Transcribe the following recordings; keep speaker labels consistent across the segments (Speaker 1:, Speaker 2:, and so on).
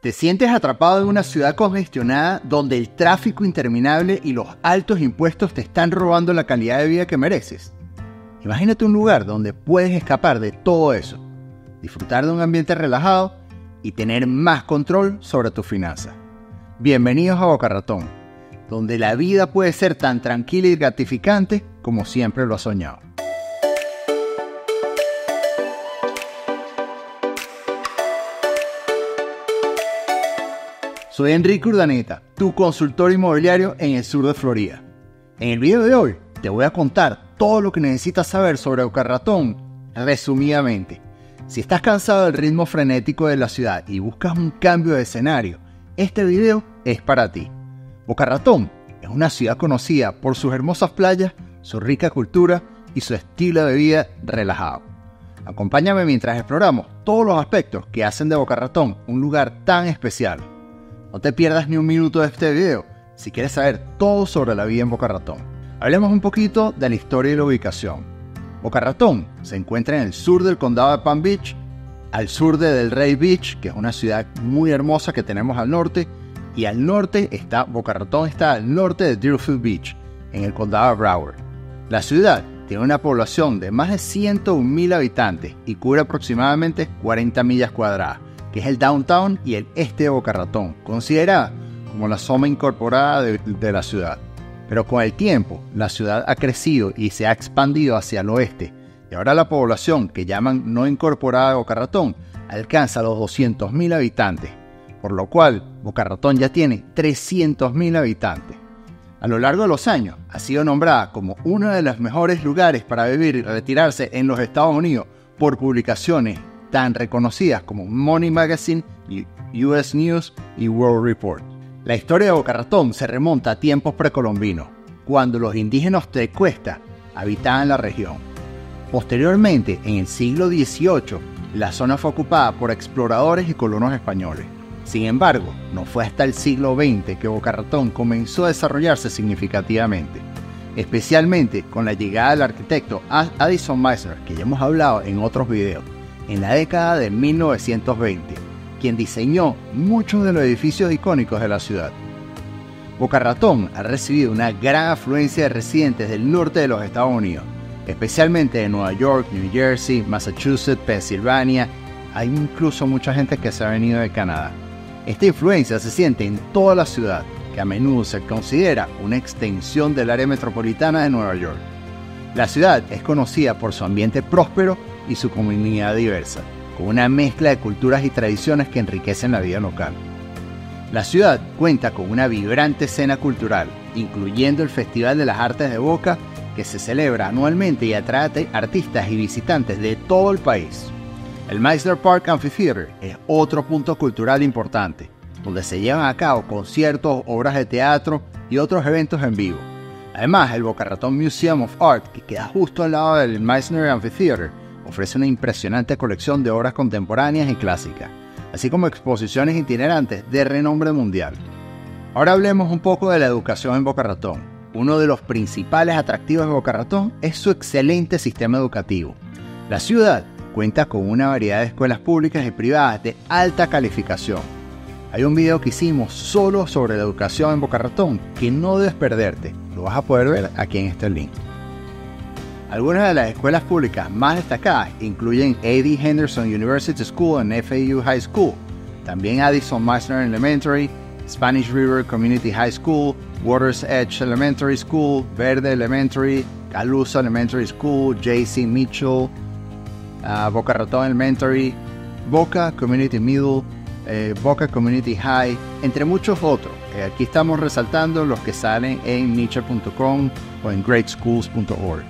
Speaker 1: Te sientes atrapado en una ciudad congestionada donde el tráfico interminable y los altos impuestos te están robando la calidad de vida que mereces. Imagínate un lugar donde puedes escapar de todo eso, disfrutar de un ambiente relajado y tener más control sobre tus finanzas. Bienvenidos a Boca Ratón, donde la vida puede ser tan tranquila y gratificante como siempre lo has soñado. Soy Enrique Urdaneta, tu consultor inmobiliario en el sur de Florida. En el video de hoy te voy a contar todo lo que necesitas saber sobre Boca Ratón resumidamente. Si estás cansado del ritmo frenético de la ciudad y buscas un cambio de escenario, este video es para ti. Boca Ratón es una ciudad conocida por sus hermosas playas, su rica cultura y su estilo de vida relajado. Acompáñame mientras exploramos todos los aspectos que hacen de Boca Ratón un lugar tan especial. No te pierdas ni un minuto de este video si quieres saber todo sobre la vida en Boca Ratón. Hablemos un poquito de la historia y la ubicación. Boca Ratón se encuentra en el sur del condado de Palm Beach, al sur de Del Rey Beach, que es una ciudad muy hermosa que tenemos al norte, y al norte está Boca Ratón está al norte de Deerfield Beach, en el condado de Broward. La ciudad tiene una población de más de 101.000 habitantes y cubre aproximadamente 40 millas cuadradas que es el downtown y el este de Boca Ratón, considerada como la zona incorporada de, la ciudad. Pero con el tiempo, la ciudad ha crecido y se ha expandido hacia el oeste, y ahora la población que llaman no incorporada de Boca Ratón alcanza los 200.000 habitantes, por lo cual Boca Ratón ya tiene 300.000 habitantes. A lo largo de los años, ha sido nombrada como uno de los mejores lugares para vivir y retirarse en los Estados Unidos por publicaciones tan reconocidas como Money Magazine, US News y World Report. La historia de Boca Ratón se remonta a tiempos precolombinos, cuando los indígenas Cuesta habitaban la región. Posteriormente, en el siglo XVIII, la zona fue ocupada por exploradores y colonos españoles. Sin embargo, no fue hasta el siglo XX que Boca Ratón comenzó a desarrollarse significativamente, especialmente con la llegada del arquitecto Addison Meissner, que ya hemos hablado en otros videos en la década de 1920, quien diseñó muchos de los edificios icónicos de la ciudad. Boca Ratón ha recibido una gran afluencia de residentes del norte de los Estados Unidos, especialmente de Nueva York, New Jersey, Massachusetts, Pensilvania. Hay incluso mucha gente que se ha venido de Canadá. Esta influencia se siente en toda la ciudad, que a menudo se considera una extensión del área metropolitana de Nueva York. La ciudad es conocida por su ambiente próspero y su comunidad diversa, con una mezcla de culturas y tradiciones que enriquecen la vida local. La ciudad cuenta con una vibrante escena cultural, incluyendo el Festival de las Artes de Boca, que se celebra anualmente y atrae artistas y visitantes de todo el país. El Meisner Park Amphitheater es otro punto cultural importante, donde se llevan a cabo conciertos, obras de teatro y otros eventos en vivo. Además, el Boca Ratón Museum of Art, que queda justo al lado del Meisner Amphitheater, ofrece una impresionante colección de obras contemporáneas y clásicas, así como exposiciones itinerantes de renombre mundial. Ahora hablemos un poco de la educación en Boca Ratón. Uno de los principales atractivos de Boca Ratón es su excelente sistema educativo. La ciudad cuenta con una variedad de escuelas públicas y privadas de alta calificación. Hay un video que hicimos solo sobre la educación en Boca Ratón que no debes perderte. Lo vas a poder ver aquí en este link. Algunas de las escuelas públicas más destacadas incluyen A.D. Henderson University School and FAU High School, también Addison Meissner Elementary, Spanish River Community High School, Waters Edge Elementary School, Verde Elementary, Calusa Elementary School, J.C. Mitchell, uh, Boca Raton Elementary, Boca Community Middle, eh, Boca Community High, entre muchos otros. Aquí estamos resaltando los que salen en niche.com o en greatschools.org.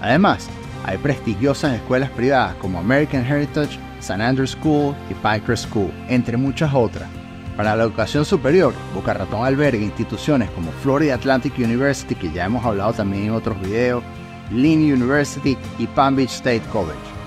Speaker 1: Además, hay prestigiosas escuelas privadas como American Heritage, St. Andrews School y Piker School, entre muchas otras. Para la educación superior, Boca Ratón alberga instituciones como Florida Atlantic University, que ya hemos hablado también en otros videos, Lynn University y Palm Beach State College.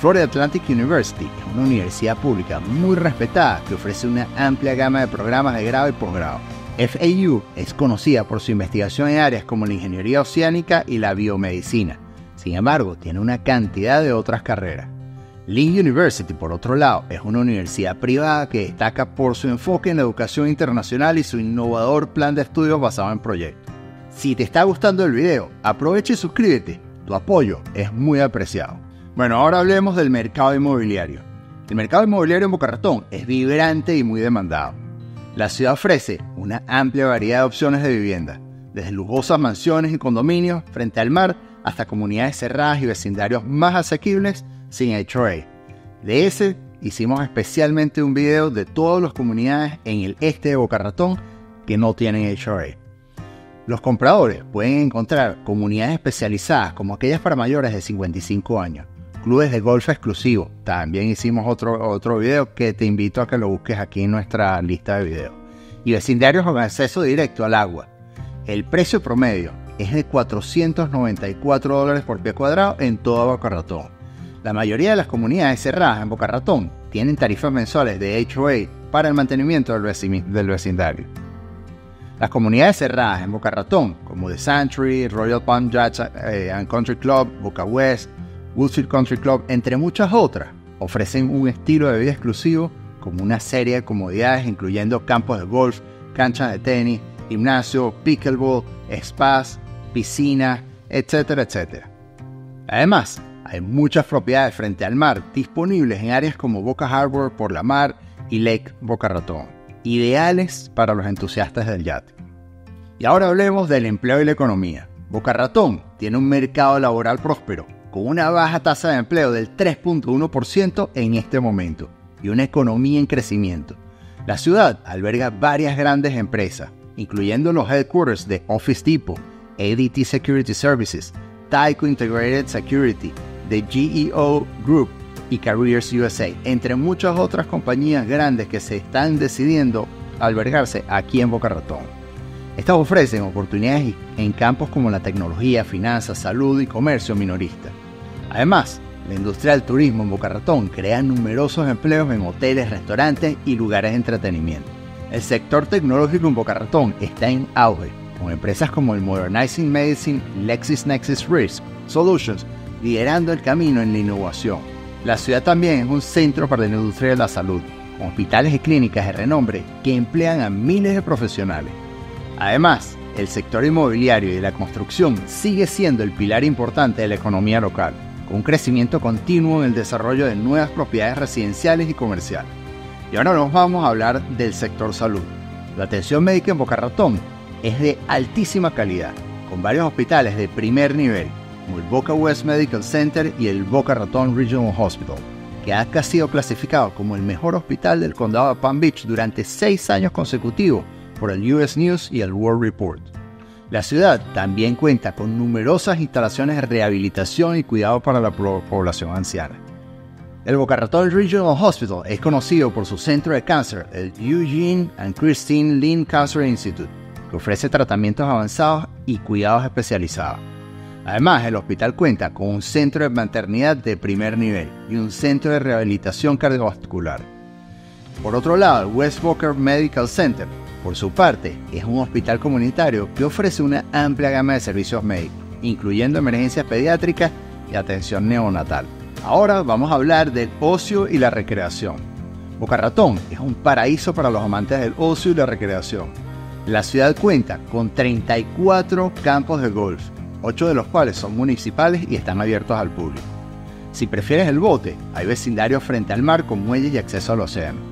Speaker 1: Florida Atlantic University una universidad pública muy respetada que ofrece una amplia gama de programas de grado y posgrado FAU es conocida por su investigación en áreas como la ingeniería oceánica y la biomedicina. Sin embargo, tiene una cantidad de otras carreras. Link University, por otro lado, es una universidad privada que destaca por su enfoque en la educación internacional y su innovador plan de estudios basado en proyectos. Si te está gustando el video, aprovecha y suscríbete. Tu apoyo es muy apreciado. Bueno, ahora hablemos del mercado inmobiliario. El mercado inmobiliario en Boca Ratón es vibrante y muy demandado. La ciudad ofrece una amplia variedad de opciones de vivienda, desde lujosas mansiones y condominios frente al mar hasta comunidades cerradas y vecindarios más asequibles sin HOA. De ese hicimos especialmente un video de todas las comunidades en el este de Boca Ratón que no tienen HOA. Los compradores pueden encontrar comunidades especializadas como aquellas para mayores de 55 años, clubes de golf exclusivos. También hicimos otro, otro video que te invito a que lo busques aquí en nuestra lista de videos. Y vecindarios con acceso directo al agua. El precio promedio es de 494 dólares por pie cuadrado en toda Boca Ratón. La mayoría de las comunidades cerradas en Boca Ratón tienen tarifas mensuales de HOA para el mantenimiento del vecindario. Las comunidades cerradas en Boca Ratón, como The Sanctuary, Royal Palm Yacht eh, and Country Club, Boca West, Woodfield Country Club, entre muchas otras, ofrecen un estilo de vida exclusivo como una serie de comodidades incluyendo campos de golf, canchas de tenis, gimnasio, pickleball, spas, piscina, etcétera, etcétera. Además, hay muchas propiedades frente al mar disponibles en áreas como Boca Harbor por la mar y Lake Boca Ratón, ideales para los entusiastas del yate. Y ahora hablemos del empleo y la economía. Boca Ratón tiene un mercado laboral próspero, con una baja tasa de empleo del 3.1% en este momento y una economía en crecimiento. La ciudad alberga varias grandes empresas, incluyendo los headquarters de Office Depot, ADT Security Services, Tyco Integrated Security, The GEO Group y Careers USA, entre muchas otras compañías grandes que se están decidiendo albergarse aquí en Boca Ratón. Estas ofrecen oportunidades en campos como la tecnología, finanzas, salud y comercio minorista. Además, la industria del turismo en Boca Ratón crea numerosos empleos en hoteles, restaurantes y lugares de entretenimiento. El sector tecnológico en Boca Ratón está en auge, con empresas como el Modernizing Medicine LexisNexis Risk Solutions liderando el camino en la innovación. La ciudad también es un centro para la industria de la salud, con hospitales y clínicas de renombre que emplean a miles de profesionales. Además, el sector inmobiliario y de la construcción sigue siendo el pilar importante de la economía local, un crecimiento continuo en el desarrollo de nuevas propiedades residenciales y comerciales. Y ahora nos vamos a hablar del sector salud. La atención médica en Boca Ratón es de altísima calidad, con varios hospitales de primer nivel, como el Boca West Medical Center y el Boca Raton Regional Hospital, que ha sido clasificado como el mejor hospital del condado de Palm Beach durante seis años consecutivos por el US News y el World Report. La ciudad también cuenta con numerosas instalaciones de rehabilitación y cuidado para la población anciana. El Boca Raton Regional Hospital es conocido por su centro de cáncer, el Eugene and Christine Lynn Cancer Institute, que ofrece tratamientos avanzados y cuidados especializados. Además, el hospital cuenta con un centro de maternidad de primer nivel y un centro de rehabilitación cardiovascular. Por otro lado, el West Boca Medical Center, por su parte, es un hospital comunitario que ofrece una amplia gama de servicios médicos, incluyendo emergencias pediátricas y atención neonatal. Ahora vamos a hablar del ocio y la recreación. Boca Ratón es un paraíso para los amantes del ocio y la recreación. La ciudad cuenta con 34 campos de golf, 8 de los cuales son municipales y están abiertos al público. Si prefieres el bote, hay vecindarios frente al mar con muelles y acceso al océano.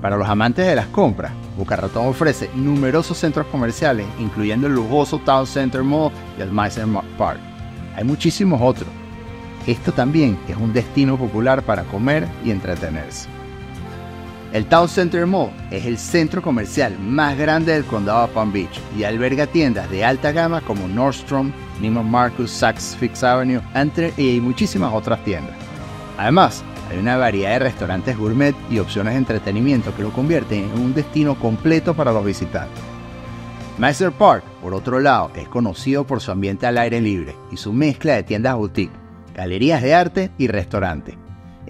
Speaker 1: Para los amantes de las compras, Boca Ratón ofrece numerosos centros comerciales, incluyendo el lujoso Town Center Mall y el Meiser Park. Hay muchísimos otros. Esto también es un destino popular para comer y entretenerse. El Town Center Mall es el centro comercial más grande del condado de Palm Beach y alberga tiendas de alta gama como Nordstrom, Neiman Marcus, Saks Fifth Avenue, entre y muchísimas otras tiendas. Además, hay una variedad de restaurantes gourmet y opciones de entretenimiento que lo convierten en un destino completo para los visitantes. Meister Park, por otro lado, es conocido por su ambiente al aire libre y su mezcla de tiendas boutique, galerías de arte y restaurantes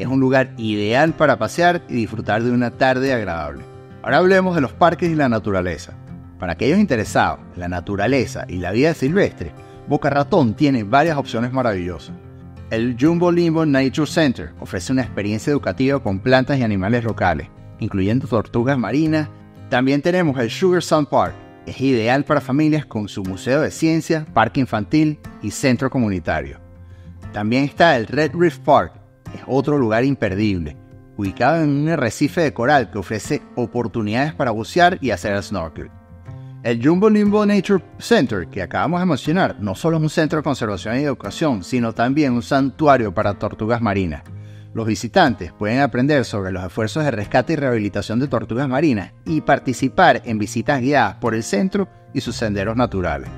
Speaker 1: es un lugar ideal para pasear y disfrutar de una tarde agradable. Ahora hablemos de los parques y la naturaleza. Para aquellos interesados en la naturaleza y la vida silvestre, Boca Ratón tiene varias opciones maravillosas. El Jumbo Limbo Nature Center ofrece una experiencia educativa con plantas y animales locales, incluyendo tortugas marinas. También tenemos el Sugar Sun Park. Es ideal para familias con su museo de ciencia, parque infantil y centro comunitario. También está el Red Reef Park. Es otro lugar imperdible, ubicado en un arrecife de coral que ofrece oportunidades para bucear y hacer snorkel. El Jumbo Limbo Nature Center, que acabamos de mencionar, no solo es un centro de conservación y educación, sino también un santuario para tortugas marinas. Los visitantes pueden aprender sobre los esfuerzos de rescate y rehabilitación de tortugas marinas y participar en visitas guiadas por el centro y sus senderos naturales.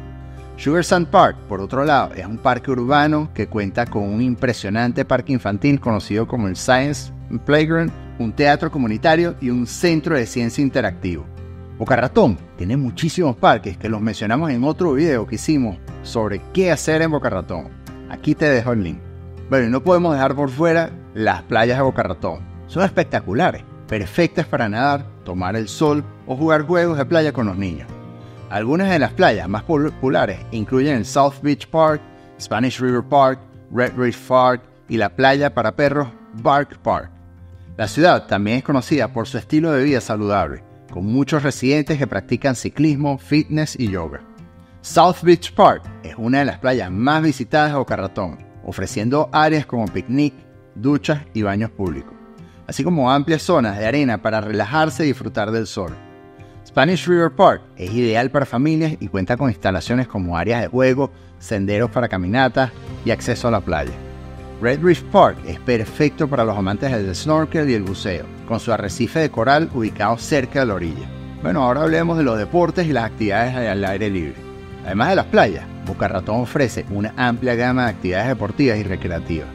Speaker 1: Sugar Sand Park, por otro lado, es un parque urbano que cuenta con un impresionante parque infantil conocido como el Science Playground, un teatro comunitario y un centro de ciencia interactivo. Boca Ratón tiene muchísimos parques que los mencionamos en otro video que hicimos sobre qué hacer en Boca Ratón. Aquí te dejo el link. Bueno, y no podemos dejar por fuera las playas de Boca Ratón. Son espectaculares, perfectas para nadar, tomar el sol o jugar juegos de playa con los niños. Algunas de las playas más populares incluyen el South Beach Park, Spanish River Park, Red Reef Park y la playa para perros Bark Park. La ciudad también es conocida por su estilo de vida saludable con muchos residentes que practican ciclismo, fitness y yoga. South Beach Park es una de las playas más visitadas de Boca Ratón, ofreciendo áreas como picnic, duchas y baños públicos, así como amplias zonas de arena para relajarse y disfrutar del sol. Spanish River Park es ideal para familias y cuenta con instalaciones como áreas de juego, senderos para caminatas y acceso a la playa. Red Reef Park es perfecto para los amantes del snorkel y el buceo, con su arrecife de coral ubicado cerca de la orilla. Bueno, ahora hablemos de los deportes y las actividades al aire libre. Además de las playas, Boca Ratón ofrece una amplia gama de actividades deportivas y recreativas.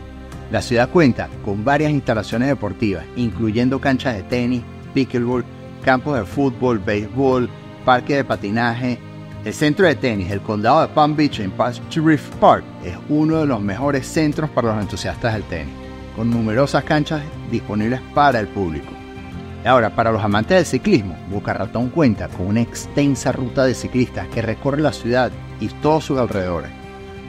Speaker 1: La ciudad cuenta con varias instalaciones deportivas, incluyendo canchas de tenis, pickleball, campos de fútbol, béisbol, parque de patinaje, el centro de tenis del condado de Palm Beach en Palm Reef Park es uno de los mejores centros para los entusiastas del tenis, con numerosas canchas disponibles para el público. Ahora, para los amantes del ciclismo, Boca Ratón cuenta con una extensa ruta de ciclistas que recorre la ciudad y todos sus alrededores.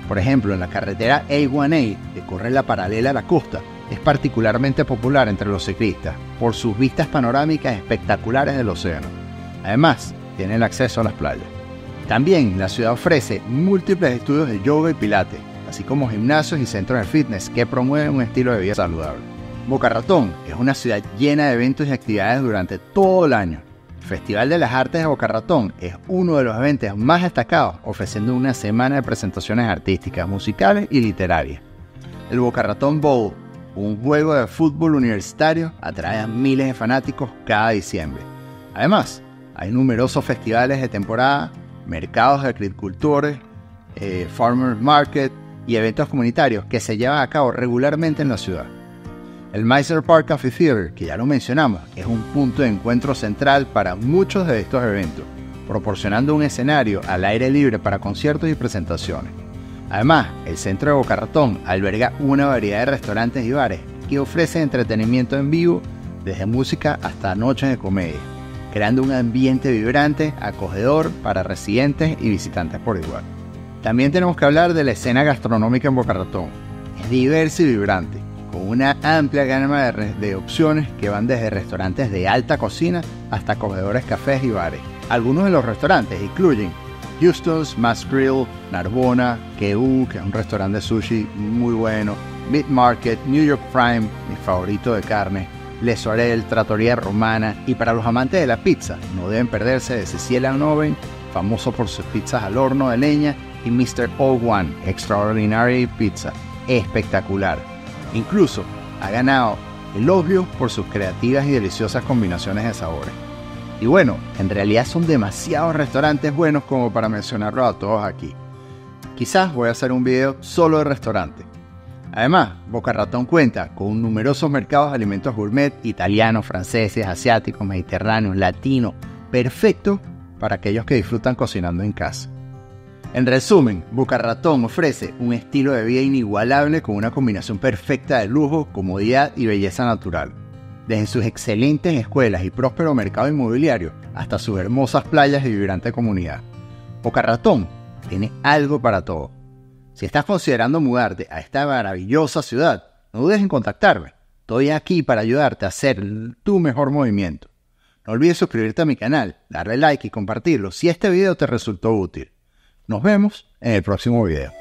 Speaker 1: Por ejemplo, en la carretera A1A, que corre la paralela a la costa, es particularmente popular entre los ciclistas por sus vistas panorámicas espectaculares del océano. Además, tiene el acceso a las playas. También la ciudad ofrece múltiples estudios de yoga y pilates, así como gimnasios y centros de fitness que promueven un estilo de vida saludable. Boca Ratón es una ciudad llena de eventos y actividades durante todo el año. El Festival de las Artes de Boca Ratón es uno de los eventos más destacados, ofreciendo una semana de presentaciones artísticas, musicales y literarias. El Boca Ratón Bowl, un juego de fútbol universitario, atrae a miles de fanáticos cada diciembre. Además, hay numerosos festivales de temporada mercados de agricultores, eh, farmers market y eventos comunitarios que se llevan a cabo regularmente en la ciudad. El Meiser Park Café Theater, que ya lo mencionamos, es un punto de encuentro central para muchos de estos eventos, proporcionando un escenario al aire libre para conciertos y presentaciones. Además, el centro de Boca alberga una variedad de restaurantes y bares que ofrecen entretenimiento en vivo, desde música hasta noches de comedia creando un ambiente vibrante, acogedor para residentes y visitantes por igual. También tenemos que hablar de la escena gastronómica en Boca Ratón. Es diversa y vibrante, con una amplia gama de, opciones que van desde restaurantes de alta cocina hasta acogedores cafés y bares. Algunos de los restaurantes incluyen Houston's Mass Grill, Narbona, Keu, que es un restaurante de sushi muy bueno, Meat Market, New York Prime, mi favorito de carne, le Sorel, Trattoria Romana y para los amantes de la pizza no deben perderse de Cecilia Oven, famoso por sus pizzas al horno de leña, y Mr. O1, Extraordinary Pizza, espectacular. Incluso ha ganado elogio por sus creativas y deliciosas combinaciones de sabores. Y bueno, en realidad son demasiados restaurantes buenos como para mencionarlos a todos aquí. Quizás voy a hacer un video solo de restaurantes Además, Boca Ratón cuenta con numerosos mercados de alimentos gourmet italianos, franceses, asiáticos, mediterráneos, latinos, perfectos para aquellos que disfrutan cocinando en casa. En resumen, Boca Ratón ofrece un estilo de vida inigualable con una combinación perfecta de lujo, comodidad y belleza natural. Desde sus excelentes escuelas y próspero mercado inmobiliario hasta sus hermosas playas y vibrante comunidad. Boca Ratón tiene algo para todo Si estás considerando mudarte a esta maravillosa ciudad, no dudes en contactarme. Estoy aquí para ayudarte a hacer tu mejor movimiento. No olvides suscribirte a mi canal, darle like y compartirlo si este video te resultó útil. Nos vemos en el próximo video.